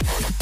now.